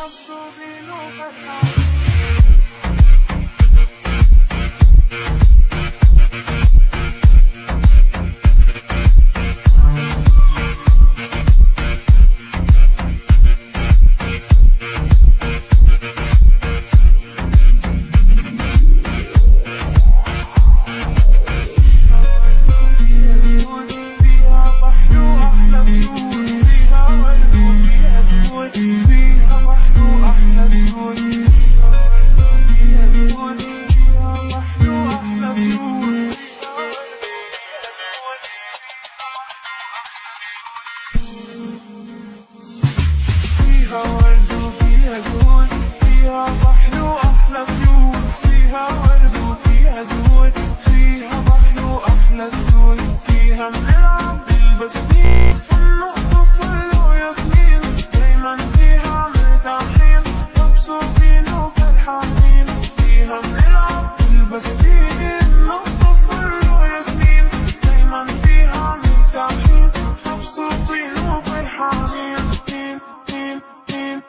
مبسوطين وفرحانين فيها ورد وفيها زهور فيها بحر وأحلى طيور. فيها ورد وفيها زهور فيها بحر وأحلى طيور. فيها بنلعب بالبساتين ونقطف فل وياسمين. دايما فيها مرتاحين مبسوطين وفرحانين. فيها وفرحانين تين تين